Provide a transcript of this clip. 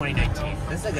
2019. A